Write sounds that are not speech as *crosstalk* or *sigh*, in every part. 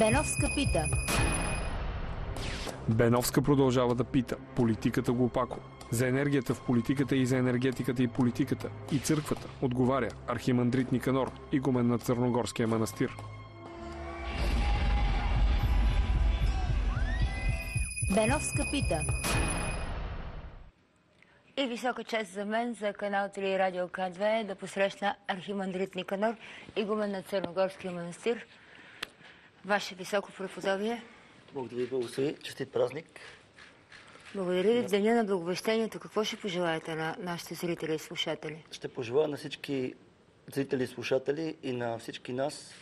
Беновска пита. Беновска продължава да пита. Политиката глупако. За енергията в политиката и за енергетиката и политиката. И църквата, отговаря архимандрит Никанор, игумен на Църногорския манастир. Беновска пита. И висока чест за мен, за канал 3 и Радио К2 да посрещна архимандрит Никанор, игумен на Църногорския манастир. Ваше високо преподобие. Бог да ви благослови. Честит празник. Благодаря ви в Деня на Благовещението. Какво ще пожелаете на нашите зрители и слушатели? Ще пожелая на всички зрители и слушатели и на всички нас,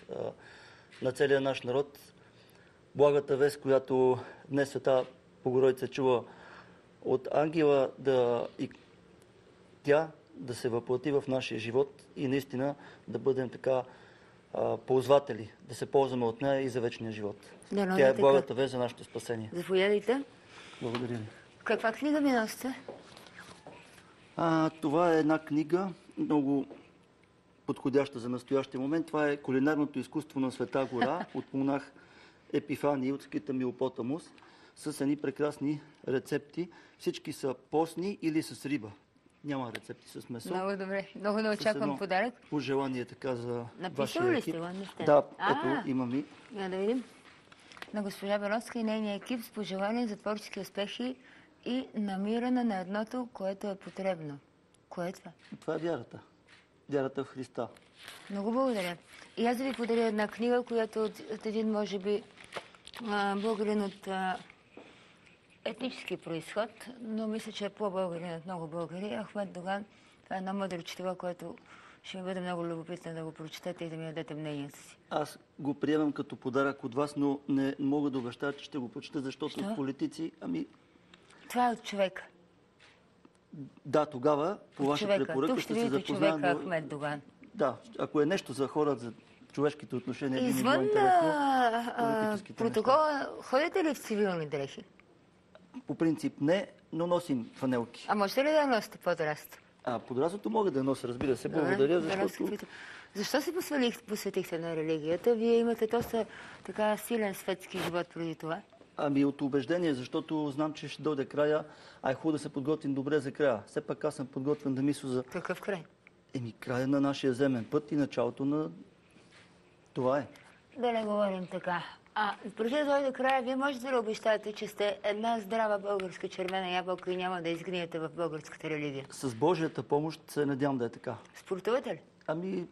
на целия наш народ, благата вест, която днес Света Богородица чува от ангела, да и тя да се въплати в нашия живот и наистина да бъдем така а, ползватели, да се ползваме от нея и за вечния живот. Дано Тя е благата вест за нашето спасение. Заповядайте. Благодаря ви. Каква книга ми носите? А, това е една книга, много подходяща за настоящия момент. Това е Кулинарното изкуство на Света гора *laughs* от монах Епифаний от скита Милопотамус с едни прекрасни рецепти. Всички са постни или с риба. Няма рецепти с месо. Много добре. Много не очаквам подарък. Пожелание така за Написал ли сте. Да, ето имам и. Я да видим. На госпожа Беновска и нейния екип с пожелания за творчески успехи и намиране на едното, което е потребно. Кое е това? Това е вярата. Вярата в Христа. Много благодаря. И аз да ви подаря една книга, която от, от един, може би, а, българин от а, етнически происход, но мисля, че е по-българин от много българи. Ахмед Доган. Това е едно мъдро четиво, което ще ми бъде много любопитно да го прочетете и да ми дадете мнението си. Аз го приемам като подарък от вас, но не мога да обещая, че ще го прочета, защото Що? политици, ами Това е от човека. Да, тогава, по От ваша човека. препоръка, Тук ще ще се запознаем. човека Ахмед Доган. Да, ако е нещо за хора, за човешките отношения, би ми било Извън интересно. а, протокола, ходите ли в цивилни дрехи? По принцип не, но носим фанелки. А можете ли да носите подраст? А подразното мога да нося, разбира се. Благодаря, защото Защо се посветих, посветихте на религията? Вие имате доста така силен светски живот преди това. Ами от убеждение, защото знам, че ще дойде края, а е хубаво да се подготвим добре за края. Все пак аз съм подготвен да мисля за Какъв край? еми, края на нашия земен път и началото на... Това е. Да не говорим така. А преди да дойде края, вие можете ли да обещаете, че сте една здрава българска червена ябълка и няма да изгниете в българската религия? С Божията помощ се надявам да е така. Спортувате ли? Ами,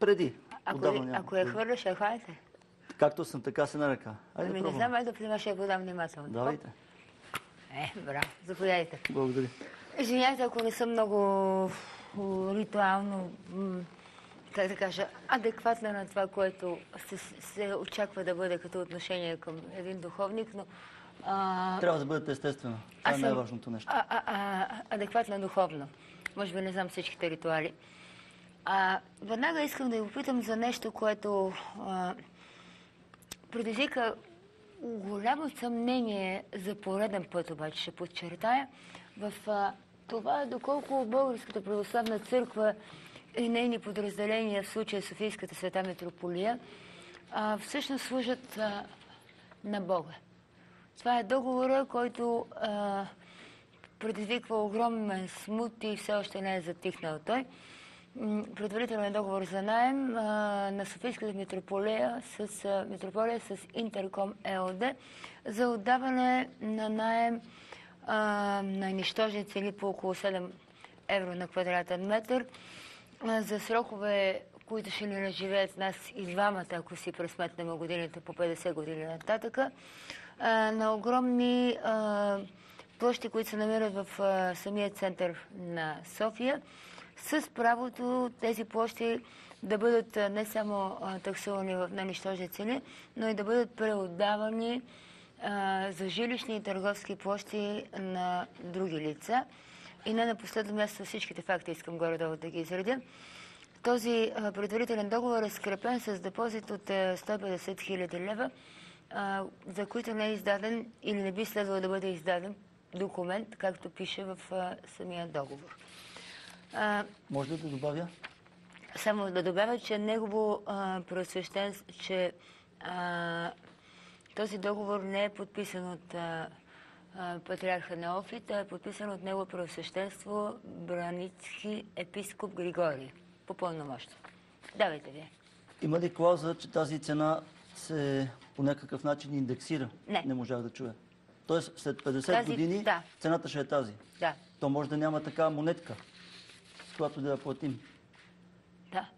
преди. Ако, Отдавна няма. ако я хвърля, ще я хванете? Както съм, така се нарека. Айде Ами не знам, айде да приема, ще я подам внимателно. Давайте. Е, браво. Заповядайте. Благодаря. Извинявайте, ако не съм много ритуално, как да кажа, адекватна на това, което се, се очаква да бъде като отношение към един духовник, но а, Трябва да бъдете естествено. Това е съм- най-важното нещо. а, а, а, адекватна духовно. Може би не знам всичките ритуали. А, веднага искам да ви попитам за нещо, което а, предизвика голямо съмнение за пореден път, обаче ще подчертая, в а, това доколко Българската православна църква и нейни подразделения, в случая Софийската света митрополия, а, всъщност служат а, на Бога. Това е договора, който а, предизвиква огромен смут и все още не е затихнал той. Предварителен договор за найем на Софийската митрополия с, а, митрополия с Интерком ЕОД за отдаване на найем на нищожни цени по около 7 евро на квадратен метър за срокове, които ще ни наживеят нас и двамата, ако си пресметнем годините по 50 години нататък, а, на огромни площи, които се намират в самия център на София, с правото тези площи да бъдат не само таксувани в ненищожни цени, но и да бъдат преотдавани за жилищни и търговски площи на други лица. И не на последно място всичките факти искам горе-долу да ги изредя. Този предварителен договор е скрепен с депозит от а, 150 хиляди лева, за които не е издаден или не би следвало да бъде издаден документ, както пише в самия договор. Може ли да добавя? само да добавя, че негово а, просвещен, че а, този договор не е подписан от а, патриарха Неофит, а е подписан от него преосвещенство Браницки епископ Григорий по пълномощно. Давайте вие. Има ли клауза, че тази цена се по някакъв начин индексира? Не. Не можах да чуя. Тоест след 50 Тази- години да. цената ще е тази. Да, То може да няма такава монетка, с която да я платим. да.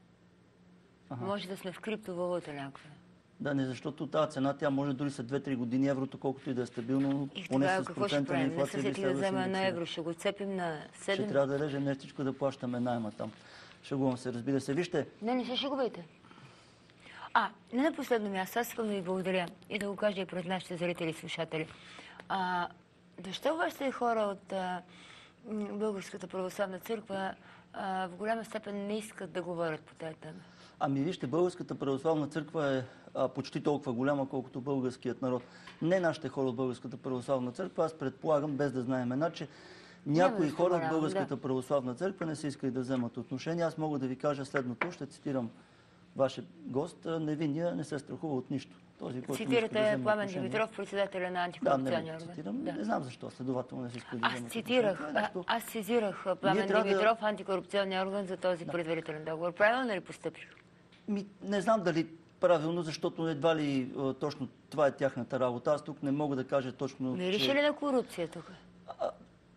Може да сме в криптовалута някаква. Да, не, защото тази цена, тя може дори след 2-3 години еврото, колкото и да е стабилно, И поне с ще процента на правим? Не инфлация се да взема на евро, ще го цепим на Ще 7. трябва да режем нещичко да плащаме найма там. Шегувам се, разбира се. Вижте, Не, не се шегувайте. А, не на последно място, аз искам да ви благодаря и да го кажа и пред нашите зрители и слушатели. А, защо вашите хора от Българската православна църква а, в голяма степен не искат да говорят по тази тема? ами вижте, Българската православна църква е а, почти толкова голяма, колкото българският народ. Не нашите хора от Българската православна църква, аз предполагам, без да знаем иначе, че някои хора от Българската да. православна църква не са искали да вземат отношение. Аз мога да ви кажа следното, ще цитирам вашия гост, а, невинния не се страхува от нищо. Този, който не да Цитирате Пламен. Димитров, председателя на Да, не антикорупционния орган. цитирам. Да. Не знам защо, следователно не си иска да Аз цитирах, е а, аз цитирах а, Пламен трябва да- Димитров, антикорупционния орган за този предварителен договор. Правилно ли постъпих? Ми, не знам дали правилно, защото едва ли а, точно това е тяхната работа. Аз тук не мога да кажа точно. Мирише че- ли на корупция тук?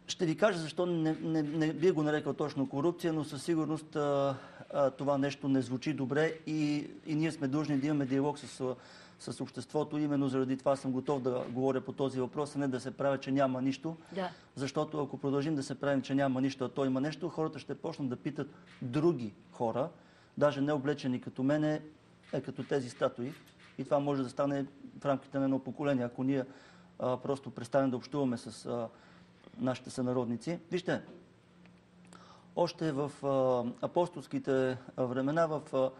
Ще ви кажа защо не, не, не би го нарекал точно корупция, но със сигурност а, а, това нещо не звучи добре и, и ние сме длъжни да имаме диалог с, а, с обществото. Именно заради това съм готов да говоря по този въпрос, а не да се правя, че няма нищо. Да. Защото ако продължим да се правим, че няма нищо, а то има нещо, хората ще почнат да питат други хора, даже не облечени като мене, е като тези статуи. И това може да стане в рамките на едно поколение, ако ние а, просто престанем да общуваме с а, нашите сънародници. Вижте, още в а, апостолските времена, в,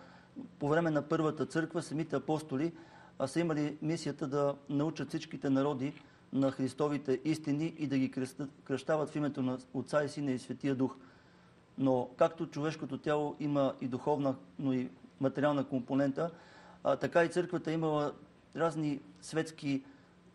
по време на първата църква, самите апостоли а, са имали мисията да научат всичките народи на Христовите истини и да ги кръщават в името на Отца и Сина и Светия Дух. Но както човешкото тяло има и духовна, но и материална компонента, а, така и църквата имала разни светски,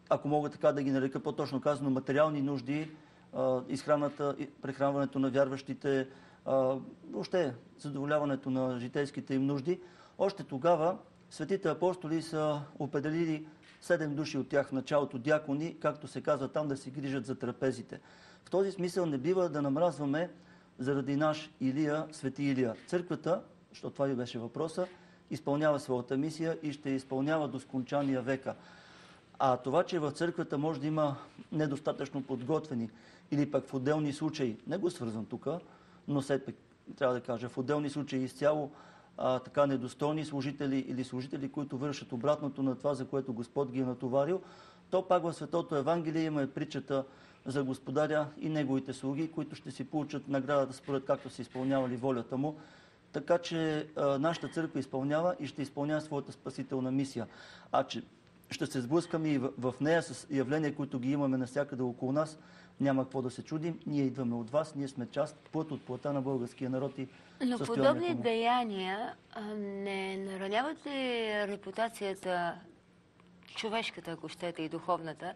ако мога така да ги нарека по-точно казано, материални нужди, а, изхраната, прехранването на вярващите, а, въобще задоволяването на житейските им нужди. Още тогава светите апостоли са определили седем души от тях в началото дякони, както се казва там, да се грижат за трапезите. В този смисъл не бива да намразваме заради наш Илия, свети Илия. Църквата, защото това ви беше въпроса, изпълнява своята мисия и ще изпълнява до скончания века. А това, че в църквата може да има недостатъчно подготвени или пък в отделни случаи, не го свързвам тук, но все пак трябва да кажа, в отделни случаи изцяло а, така недостойни служители или служители, които вършат обратното на това, за което Господ ги е натоварил, то пак в Светото Евангелие има и притчата за Господаря и неговите слуги, които ще си получат наградата според както са изпълнявали волята му. Така че а, нашата църква изпълнява и ще изпълнява своята спасителна мисия. А че ще се сблъскаме и в, нея с явления, които ги имаме навсякъде около нас, няма какво да се чудим. Ние идваме от вас, ние сме част, плът от плата на българския народ и Но подобни му. деяния не нараняват ли репутацията, човешката, ако щете, и духовната,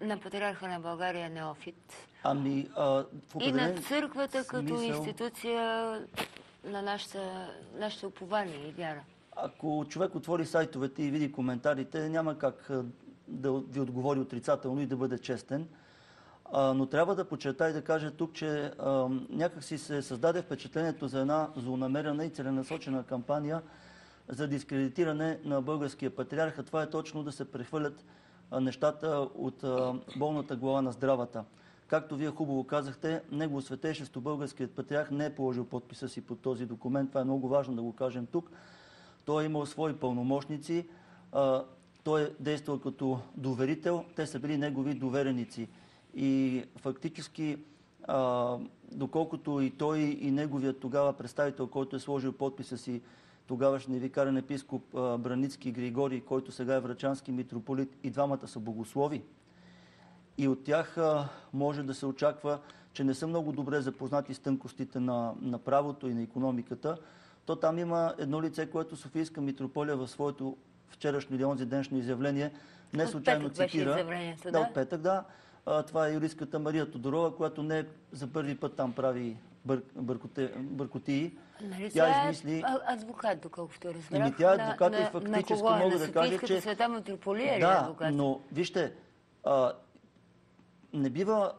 на патриарха на България Неофит? Ами, а, И на църквата като смисъл- институция на нашата, нашето упование и вяра? Ако човек отвори сайтовете и види коментарите, няма как да ви отговори отрицателно и да бъде честен. Но трябва да подчертая и да кажа тук, че някак си се създаде впечатлението за една злонамерена и целенасочена кампания за дискредитиране на българския патриарх. Това е точно да се прехвърлят нещата от болната глава на здравата. Както вие хубаво казахте, негово светейшество българският патриарх не е положил подписа си под този документ. Това е много важно да го кажем тук. Той е имал свои пълномощници, той е действал като доверител, те са били негови довереници. И фактически, доколкото и той и неговият тогава представител, който е сложил подписа си, тогавашния викарен епископ Браницки Григорий, който сега е врачански митрополит, и двамата са богослови, и от тях може да се очаква, че не са много добре запознати с тънкостите на, на правото и на економиката, то там има едно лице, което Софийска митрополия в своето вчерашно или онзи деншно изявление Не От случайно беше цитира. да, да? от петък, да. А, това е юристката Мария Тодорова, която не за първи път там прави бър, бъркоте, бъркотии. Нали, Тя измисли... е а- адвокат, доколкото разбрах. Еми, тя е на- адвокат и фактически на е? мога на да кажа, че- света митрополия ли е Да, адвокат? но вижте, а, не бива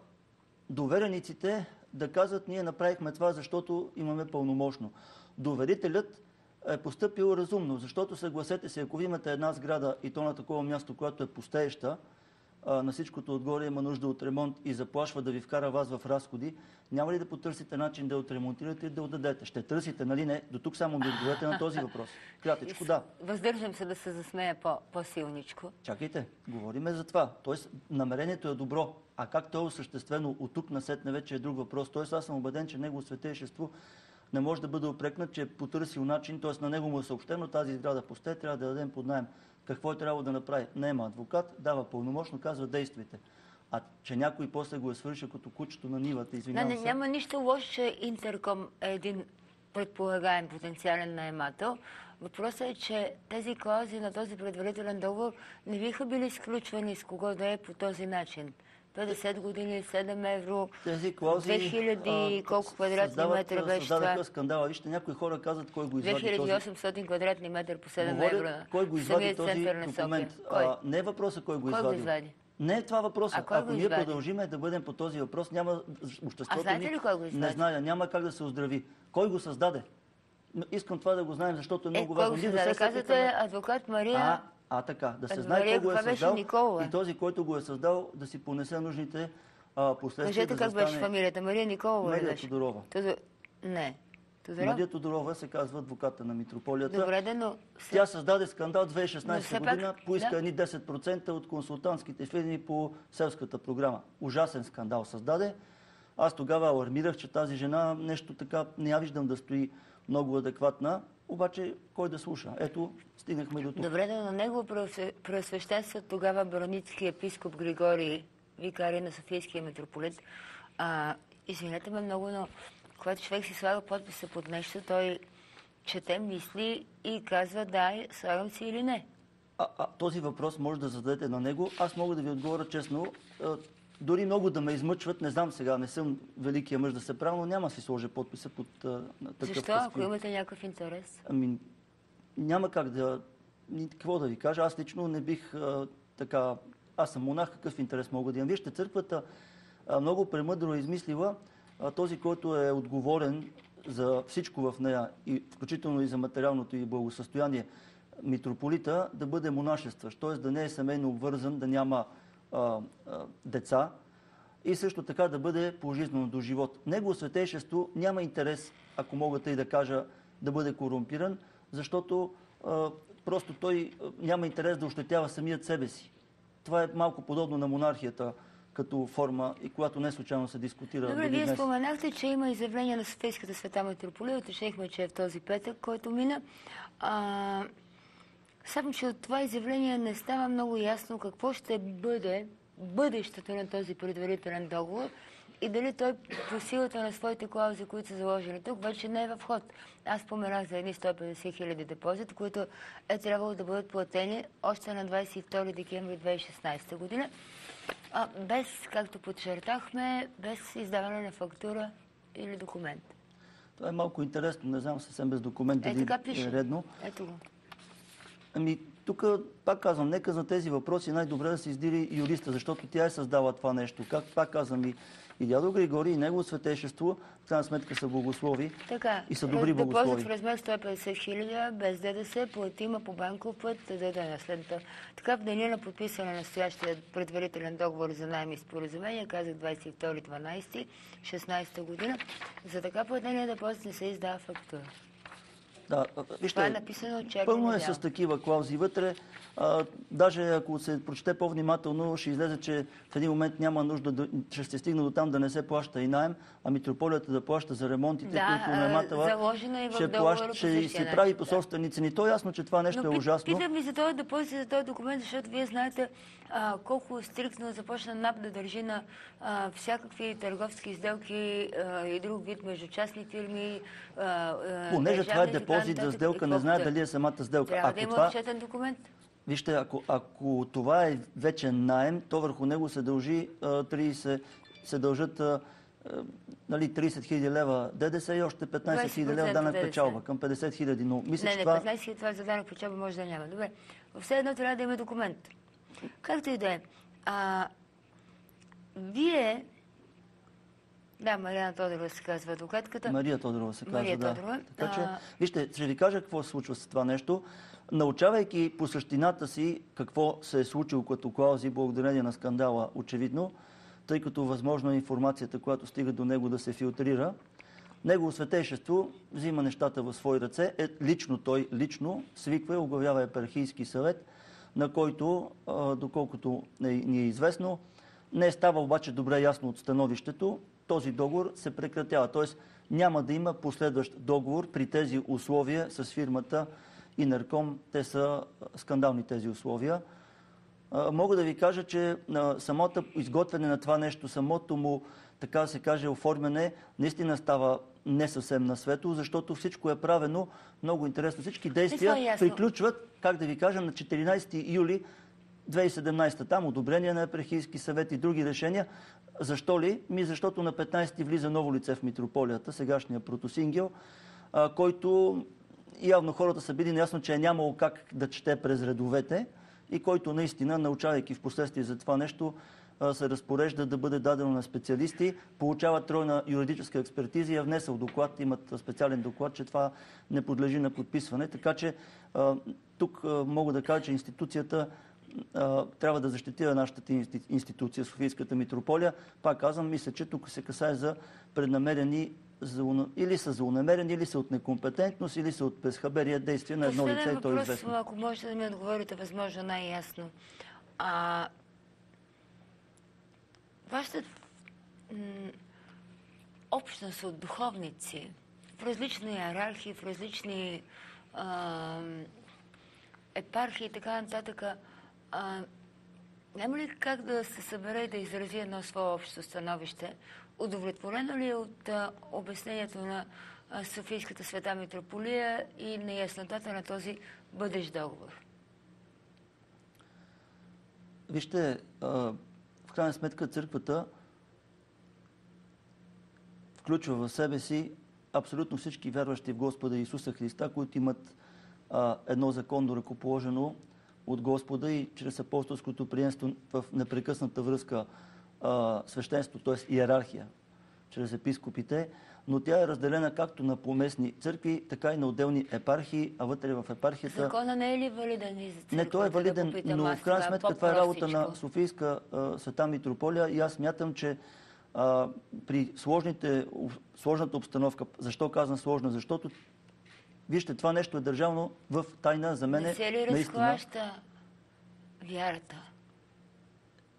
доверениците да казват, ние направихме това, защото имаме пълномощно. Доверителят е поступил разумно, защото съгласете се, ако имате една сграда и то на такова място, което е пустееща, а, на всичкото отгоре има нужда от ремонт и заплашва да ви вкара вас в разходи, няма ли да потърсите начин да отремонтирате и да отдадете? Ще търсите, нали не? До тук само ми отговорете на този въпрос. Крятичко, да. Въздържам се да се засмея по- по-силничко. Чакайте, говориме за това. Тоест, намерението е добро. А как то е осъществено от тук насетне вече е друг въпрос. Тоест, аз съм убеден, че негово светейшество не може да бъде опрекнат, че е потърсил начин, т.е. на него му е съобщено тази сграда пусте, трябва да дадем под найем. Какво е трябвало да направи? Наема адвокат, дава пълномощно, казва действайте. А че някой после го е свършил като кучето на нивата, Не, извинявам не, се. няма нищо лошо, че Интерком е един предполагаем потенциален наемател. Въпросът е, че тези клаузи на този предварителен договор не биха били изключвани с кого да е по този начин. 50 години, 7 евро, Тези клаузи 2000 а, колко квадратни метра беше това? скандала. Вижте, някои хора казват кой го извади този 2800 квадратни метра по 7 Говоря, евро. кой го извади този документ. Кой? А, не е въпросът кой го Кой го извади. Не е това въпроса. Кой Ако го ние продължиме да бъдем по този въпрос, няма обществото А ни- кой го Не зная, няма как да се оздрави. Кой го създаде? Искам това да го знаем, защото е Е, много кой важно. го Ние не създаде? Казвате адвокат Мария... А, така, да се знае кой го е създал Николова. и този, който го е създал, да си понесе нужните а, последствия. Кажете да как беше фамилията? Мария Николова Мария беше? Тодорова. Тодор... Не. Тодоров? Мария Тодорова се казва адвоката на митрополията. Добре, да, но... Тя създаде скандал Но 2016 все година, пак, поиска да. едни 10% от консултантските фирми по селската програма. Ужасен скандал създаде. Аз тогава алармирах, че тази жена нещо така не я виждам да стои много адекватна, обаче кой да слуша? Ето, стигнахме до тук. Добре, да, на него преосвещенство тогава броницки епископ Григорий, викари на Софийския митрополит. А, извинете ме много, но когато човек си слага подписа под нещо, той чете, мисли и казва да, слагам си или не. А, а, този въпрос може да зададете на него. Аз мога да ви отговоря честно. Дори много да ме измъчват, не знам сега, не съм великия мъж да се правя, но няма си сложа подписа под а, такъв Защо, ако пасквил. имате някакъв интерес? Ами, няма как да... Какво да ви кажа? Аз лично не бих а, така... Аз съм монах, какъв интерес мога да имам? Вижте, църквата а, много премъдро измислила а, този, който е отговорен за всичко в нея, и включително и за материалното и благосъстояние, митрополита, да бъде монашестващ, т.е. да не е семейно обвързан, да няма а, а, деца, и също така да бъде пожизнено до живот. Негово светейшество няма интерес, ако мога и да кажа, да бъде корумпиран, защото а, просто той няма интерес да ощетява самият себе си. Това е малко подобно на монархията като форма и която не случайно се дискутира Добре, вие днес. споменахте, че има изявление на Софийската света митрополия. Уточнихме, че е в този петък, който мина. А, само, че от това изявление не става много ясно какво ще бъде бъдещето на този предварителен договор и дали той по силата на своите клаузи, които са заложени тук, вече не е в ход. Аз споменах за едни 150 хиляди депозит, които е трябвало да бъдат платени още на 22 декември 2016 година, а, без, както подчертахме, без издаване на фактура или документ. Това е малко интересно, не знам съвсем без документ Е, дали така пише. е редно. Ето го. Ами, тук пак казвам, нека за тези въпроси най-добре да се издири юриста, защото тя е създала това нещо. Как пак казвам и, и дядо Григорий, и негово светейшество, в крайна сметка са благослови Така, и са добри депозит в благослови. размер 150 хиляди, без ДДС, платима по банков път, даде да е наследната. Така в деня на подписане на настоящия предварителен договор за найем и споразумение, казах 22.12.16 година, за така платения депозит не се издава фактура. Да, вижте, Това е написано черно пълно е с такива клаузи вътре. А, даже ако се прочете по-внимателно, ще излезе, че в един момент няма нужда, да, ще се стигне до там да не се плаща и найем, а митрополията да плаща за ремонтите, Да, които наемателя заложено е и в ще, плаща, ще се начин, прави по да. собствени цени. То е ясно, че това нещо Но е ужасно. Питам ви за този депозит, за този документ, защото вие знаете а, колко стриктно започна НАП да държи на а, всякакви търговски сделки а, и друг вид между частни фирми. А, а, Понеже това е депозит за нататък, сделка, не знае дали е самата сделка. Трябва Ако да има това... отчетен документ. Вижте, ако, ако това е вече найем, то върху него се дължи а, 30, се дължат нали, 30 хиляди лева ДДС и още 15 хиляди лева 20% данък ДДС. печалба към 50 хиляди. Но мисля, Не, не, това... 15 хиляди това за данък печалба може да няма. Добре. Все едно трябва да има документ. Както и да е. А, вие... Да, Мариана Тодорова се казва адвокатката. Мария Тодорова се казва, Мария да. Тодорова. Така че, вижте, ще ви кажа какво се случва с това нещо. Научавайки по същината си какво се е случило като клаузи благодарение на скандала, очевидно, тъй като възможно е информацията, която стига до него да се филтрира, Негово светейшество взима нещата в свои ръце. Е, лично той, лично свиква и оглавява епархийски съвет, на който, а, доколкото е, ни е известно, не е става обаче добре ясно от становището, този договор се прекратява. Тоест няма да има последващ договор при тези условия с фирмата и Нарком. Те са скандални тези условия. Мога да ви кажа, че самото изготвяне на това нещо, самото му, така се каже, оформяне, наистина става не съвсем на свето, защото всичко е правено много интересно. Всички е действия приключват, как да ви кажа, на 14 юли 2017 там одобрение на епархийски съвет и други решения. Защо ли? Ми защото на 15 влиза ново лице в митрополията, сегашния протосингел, който явно хората са били наясно, че е нямало как да чете през редовете и който наистина, научавайки в последствие за това нещо, се разпорежда да бъде дадено на специалисти, получава тройна юридическа експертиза и е внесъл доклад, имат специален доклад, че това не подлежи на подписване. Така че тук мога да кажа, че институцията а, трябва да защитира нашата инсти- институция, Софийската митрополия. Пак казвам, мисля, че тук се касае за преднамерени или са злонамерени, или са от некомпетентност, или са от безхаберие действия на едно лице и то е известно. ако можете да ми отговорите възможно най-ясно. А, вашата общност от духовници в различни иерархии, в различни а, епархии и така нататък, а, няма ли как да се събере и да изрази едно свое общо становище? Удовлетворено ли е от а, обяснението на а, Софийската света митрополия и неяснотата на този бъдещ договор? Вижте, в крайна сметка църквата включва в себе си абсолютно всички вярващи в Господа Исуса Христа, които имат едно законно ръкоположено от Господа и чрез апостолското приемство в непрекъсната връзка а, свещенство, т.е. иерархия, чрез епископите, но тя е разделена както на поместни църкви, така и на отделни епархии, а вътре в епархията... Закона не е ли валиден и за църквата? Не, той е да валиден, попитам но в крайна сметка това е работа на? Софийска а, света митрополия и аз смятам, че а, при сложните, сложната обстановка, защо казвам сложна? Защото, вижте, това нещо е държавно в тайна за мен. Не се ли разклаща вярата?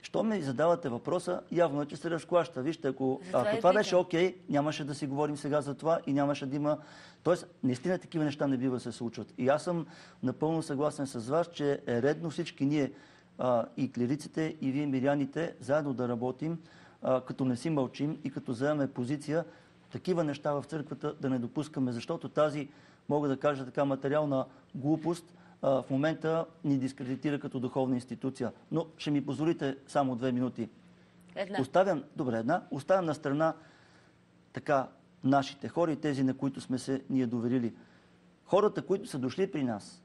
Що ми задавате въпроса, явно е, че се разклаща. Вижте, ако, ако това питам. беше окей, нямаше да си говорим сега за това и нямаше да има... Тоест, наистина такива неща не бива да се случват. И аз съм напълно съгласен с вас, че е редно всички ние, а, и клириците, и вие, миряните, заедно да работим, а, като не си мълчим и като вземем позиция, такива неща в църквата да не допускаме, защото тази, мога да кажа така, материална глупост в момента ни дискредитира като духовна институция. Но ще ми позволите само две минути. Една. Оставям, добре, една, оставям на страна така нашите хора и тези, на които сме се ние доверили. Хората, които са дошли при нас,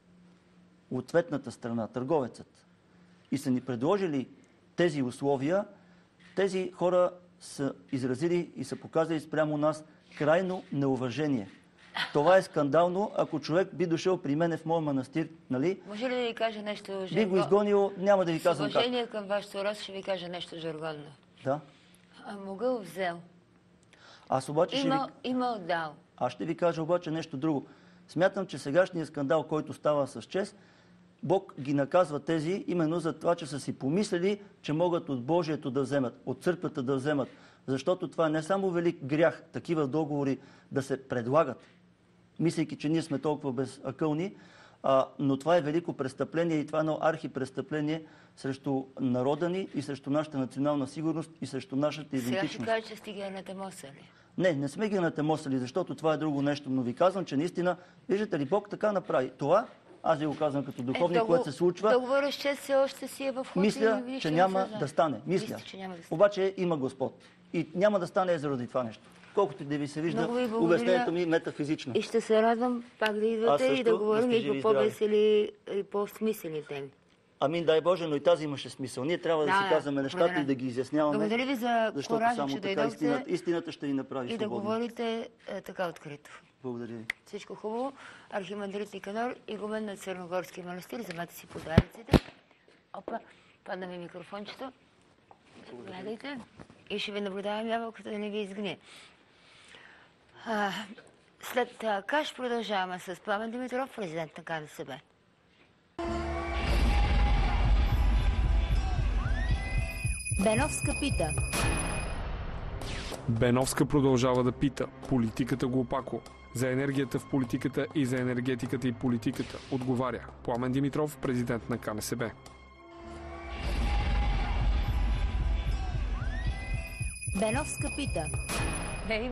ответната страна, търговецът, и са ни предложили тези условия, тези хора са изразили и са показали спрямо нас крайно неуважение. Това е скандално, ако човек би дошъл при мене в моя манастир, нали? Може ли да ви кажа нещо Би го изгонил, няма да ви С казвам как. уважение към вашето раз ще ви кажа нещо жаргонно. Да. А могъл взел. Аз обаче ще ви... Има, има дал. Аз ще ви кажа обаче нещо друго. Смятам, че сегашният скандал, който става с чест, Бог ги наказва тези именно за това, че са си помислили, че могат от Божието да вземат, от църквата да вземат. Защото това е не само велик грях, такива договори да се предлагат, мислейки, че ние сме толкова безакълни, а, но това е велико престъпление и това е едно архипрестъпление срещу народа ни и срещу нашата национална сигурност и срещу нашата Сега ще идентичност. кажа, че сте ги анатемосали. Не, не сме ги натемосали, защото това е друго нещо, но ви казвам, че наистина, виждате ли, Бог така направи. Това аз ви го казвам като духовник, Е, което се случва. Договорът с ЧЕЗ все още си е в ход. Мисля, че няма се да стане. Мисля. Мисля, че няма да стане. Обаче има Господ. И няма да стане заради това нещо. Колкото да ви се вижда, ви благодаря. обяснението ми е метафизично. И ще се радвам пак да идвате и да да говорим и по по-весели и по-смислени теми. Амин, дай Боже, но и тази имаше смисъл. Ние трябва да, Да, си да, казваме нещата определено. и да ги изясняваме. Благодаря ви за защото коража, само че така истината, истината ще ни направи и да свободни. говорите е, така открито. Благодаря ви. Всичко хубаво. Архимандрит Никанор, игумен на Черногорския манастир. Вземете си подаръците. Опа, падна ми микрофончето. Гледайте. И ще ви наблюдавам ябълката да не ви изгне. А, след каш продължаваме с Пламен Димитров, президент на КНСБ. Беновска пита. Беновска продължава да пита. Политиката го опако. За енергията в политиката и за енергетиката и политиката отговаря Пламен Димитров, президент на КНСБ. Беновска пита.